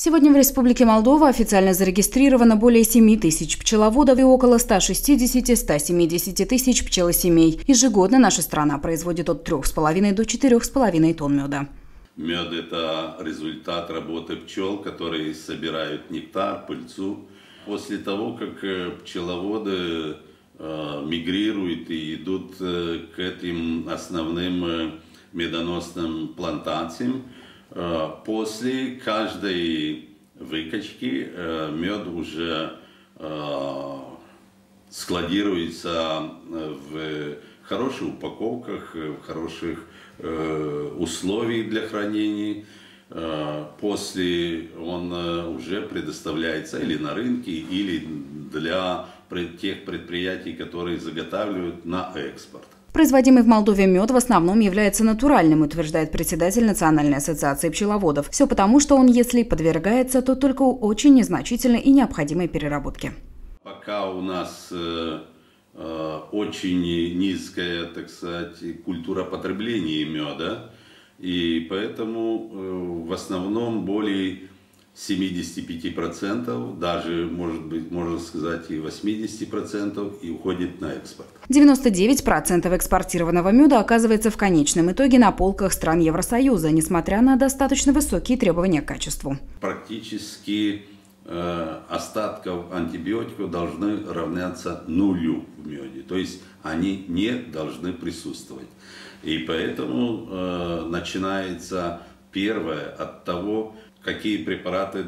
Сегодня в Республике Молдова официально зарегистрировано более 7 тысяч пчеловодов и около 160-170 тысяч пчелосемей. Ежегодно наша страна производит от 3,5 до 4,5 тонн меда. Мед – это результат работы пчел, которые собирают нектар, пыльцу. После того, как э, пчеловоды э, мигрируют и идут э, к этим основным медоносным плантациям, после каждой выкачки э, мед уже э, складируется в хороших упаковках, в хороших условиях для хранения. После он уже предоставляется или на рынке, или для тех предприятий, которые заготавливают на экспорт. Производимый в Молдове мед в основном является натуральным, утверждает председатель Национальной ассоциации пчеловодов. Все потому, что он, если подвергается, то только очень незначительной и необходимой переработки. Пока у нас э, э, очень низкая, так сказать, культура потребления меда, и поэтому э, в основном более 75%, даже, может быть, можно сказать, и 80% и уходит на экспорт. 99% экспортированного меда оказывается в конечном итоге на полках стран Евросоюза, несмотря на достаточно высокие требования к качеству. Практически э, остатков антибиотиков должны равняться нулю в меде, то есть они не должны присутствовать. И поэтому э, начинается первое от того, какие препараты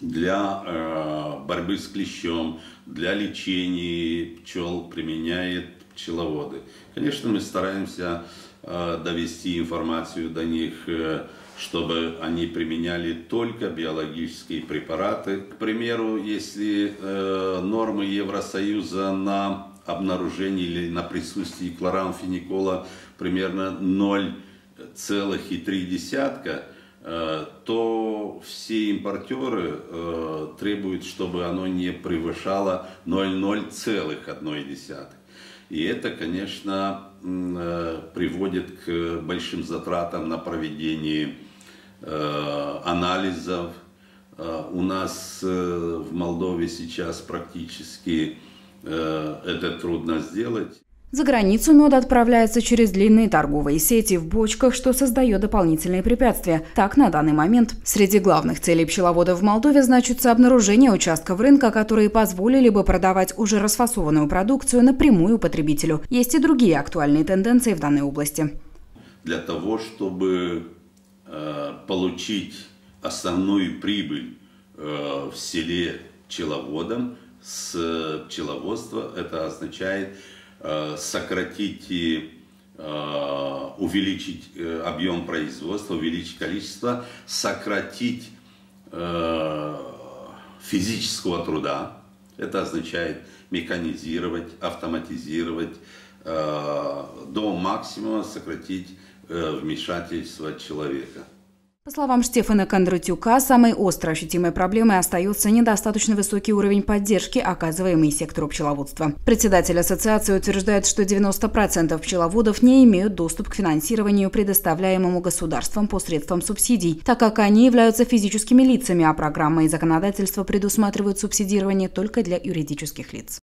для э, борьбы с клещом, для лечения пчел применяет пчеловоды. Конечно, мы стараемся э, довести информацию до них, э, чтобы они применяли только биологические препараты. К примеру, если э, нормы Евросоюза на обнаружение или на присутствие хлорамфеникола примерно 0,3, Э, то все импортеры э, требуют, чтобы оно не превышало 0,0,1. И это, конечно, э, приводит к большим затратам на проведение анализов. У нас в Молдове сейчас практически это трудно сделать. За границу мед отправляется через длинные торговые сети в бочках, что создает дополнительные препятствия. Так, на данный момент среди главных целей пчеловодов в Молдове значится обнаружение участков рынка, которые позволили бы продавать уже расфасованную продукцию напрямую потребителю. Есть и другие актуальные тенденции в данной области. Для того, чтобы э, получить основную прибыль э, в селе пчеловодам с пчеловодства, это означает сократить и э, увеличить э, объем производства, увеличить количество, сократить физического труда. Это означает механизировать, автоматизировать, до максимума сократить вмешательство человека. По словам Штефана Кондратюка, самой остро ощутимой проблемой остается недостаточно высокий уровень поддержки, оказываемый сектору пчеловодства. Председатель ассоциации утверждает, что 90% пчеловодов не имеют доступ к финансированию, предоставляемому государством посредством субсидий, так как они являются физическими лицами, а программы и законодательство предусматривают субсидирование только для юридических лиц.